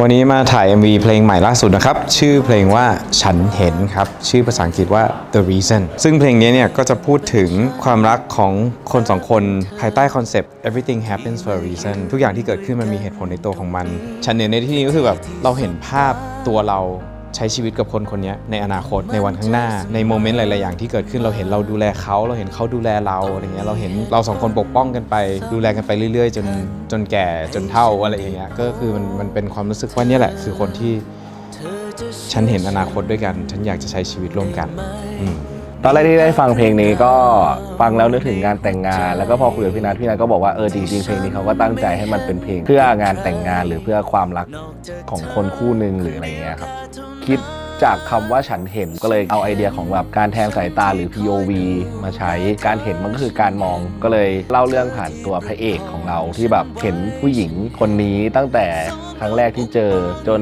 วันนี้มาถ่าย MV เพลงใหม่ล่าสุดนะครับ ชื่อเพลงว่าฉันเห็นครับ ชื่อภาษาอังกฤษว่า The Reason ซึ่งเพลงนี้เนี่ยก็จะพูดถึงความรักของคนสองคนภายใต้คอนเซปต์ everything happens for a reason ทุกอย่างที่เกิดขึ้นมันมีเหตุผลในตัวของมัน ฉันเห็นในที่นี้ก็คือแบบเราเห็นภาพตัวเรา ใช้ชีวิตกับคนคนนี้ในอนาคตในวันข้างหน้า ใน moment หลาย ๆ อย่างที่เกิดขึ้นเราเห็นเราดูแลเขา เราเห็นเขาดูแลเราอะไรเงี้ยเราเห็นเราสองคนปกป้องกันไป ดูแลกันไปเรื่อย ๆ จนจนแก่จนเฒ่าอะไรอย่างเงี้ยก็คือมันมันเป็นความรู้สึกว่านี่แหละ คือคนที่ฉันเห็นอนาคตด้วยกัน ฉันอยากจะใช้ชีวิตร่วมกันอตอนแรกที่ได้ฟังเพลงนี้ก็ฟังแล้วนึกถึงงานแต่งงาน แล้วก็พอคุยกับพี่นัทพี่นัทก็บอกว่าเออจริงๆเพลงนี้เขาก็ตั้งใจให้มันเป็นเพลงเพื่องานแต่งงานหรือเพื่อความรักของคนคู่หนึ่งหรืออะไรเงี้ยครับ คิดจากคำว่าฉันเห็นก็เลยเอาไอเดียของแบบการแทนสายตาหรือ POV มาใช้การเห็นมันก็คือการมองก็เลยเล่าเรื่องผ่านตัวพระเอกของเราที่แบบเห็นผู้หญิงคนนี้ตั้งแต่ครั้งแรกที่เจอ จน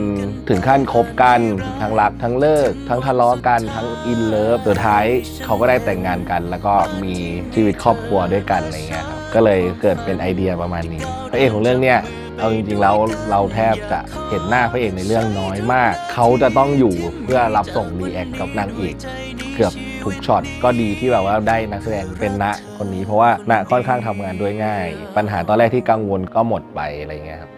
ถึงขั้นคบกัน ทั้งรักทั้งเลิก ทั้งทะเลาะกันทั้งอินเลิฟสุดท้ายเขาก็ได้แต่งงานกัน แล้วก็มีชีวิตครอบครัวด้วยกันอะไรเงี้ยครับก็เลยเกิดเป็นไอเดียประมาณนี้พระเอกของเรื่องเนี้ย เอาจริงๆแล้วเราแทบจะเห็นหน้าพระเอกในเรื่องน้อยมาก เขาจะต้องอยู่เพื่อรับส่ง react กับนางเอกเกือบทุกช็อตก็ดีที่แบบว่าได้นักแสดงเป็นณคนนี้ เพราะว่าณค่อนข้างทำงานด้วยง่าย ปัญหาตอนแรกที่กังวลก็หมดไปอะไรเงี้ยครับ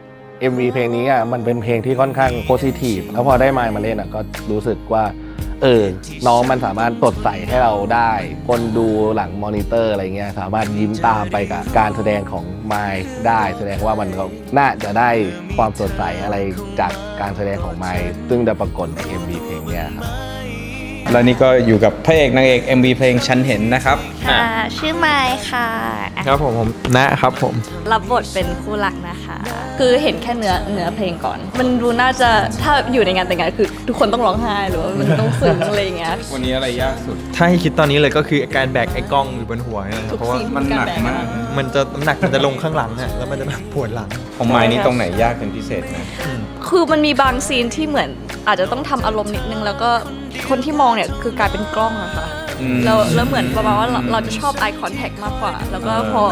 MV เพลงนี้อะมันเป็นเพลงที่ค่อนข้าง positive แล้วพอได้มามาเล่นอะก็รู้สึกว่า เออน้องมันสามารถสดใสให้เราได้ คนดูหลังมอนิเตอร์อะไรเงี้ยสามารถยิ้มตามไปกับการแสดงของไมค์ได้ แสดงว่ามันก็น่าจะได้ความสดใสอะไรจากการแสดงของไมค์ซึ่งจะปรากฏใน MV เพลงเนี้ยครับ แล้วนี่ก็อยู่กับพระเอกนางเอก MV เพลงฉันเห็นนะครับ ค่ะ ชื่อไมค์ค่ะอะครับผมผมนะครับผม รับบทเป็นคู่รักนะคะ คือเห็นแค่เนื้อเนื้อเพลงก่อน มันดูน่าจะถ้าอยู่ในงานแต่งงานคือ ทุกคนต้องร้องไห้หรือว่ามันต้องซึ้งอะไรอย่างเงี้ย วันนี้อะไรยากสุด ถ้าให้คิดตอนนี้เลยก็คือการแบกไอ้กล้องอยู่บนหัวเนี่ยนะคทุรับกเพราะว่าซีนมันหนักมาก มันจะน้ำหนักมันจะลงข้างหลังอะแล้วมันจะแบบปวดหลังของไม้นี่ตรงไหนยากเป็นพิเศษไหมคือมันมีบางซีนที่เหมือนอาจจะต้องทำอารมณ์นิดนึงแล้วก็ คนที่มองเนี่ยคือกลายเป็นกล้องอะค่ะอืมแล้วแล้วเหมือนประมาณว่าเราเราจะชอบ eye contact มากกว่า แล้วก็พอ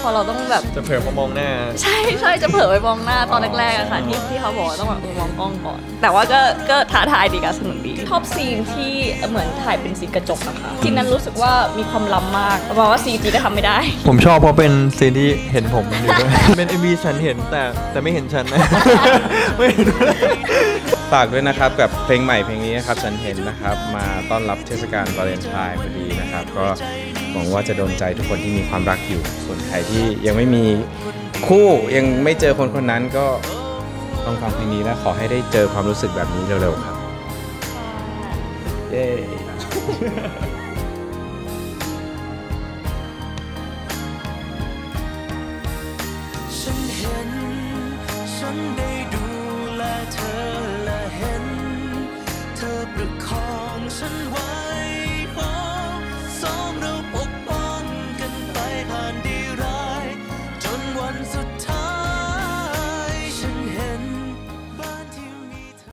พอเราต้องแบบจะเผลอมามองหน้า ใช่ใช่จะเผลอไปมองหน้าตอนแรกๆอะค่ะที่ที่เขาบอกว่าต้องแบบเออมองกล้องก่อน แต่ว่าก็ก็ท้าทายดีกับสนุกดีชอบซีนที่เหมือนถ่ายเป็นซีนกระจกนะคะซีนนั้นรู้สึกว่ามีความล้ำมากเพราะว่าซีจีก็ทำไม่ได้ ผมชอบเพราะเป็นซีนที่เห็นผมอยู่ด้วยเป็น MV ฉันเห็นแต่แต่ไม่เห็นฉันนะไม่เห็น ฝากด้วยนะครับกับเพลงใหม่เพลงนี้นะครับฉันเห็นนะครับ มาต้อนรับเทศกาลวาเลนไทน์พอดีนะครับ ก็หวังว่าจะโดนใจทุกคนที่มีความรักอยู่ ส่วนใครที่ยังไม่มีคู่ยังไม่เจอคนคนนั้นก็ต้องฟังเพลงนี้และขอให้ได้เจอความรู้สึกแบบนี้เร็วๆครับเย้ฉันเห็น The call.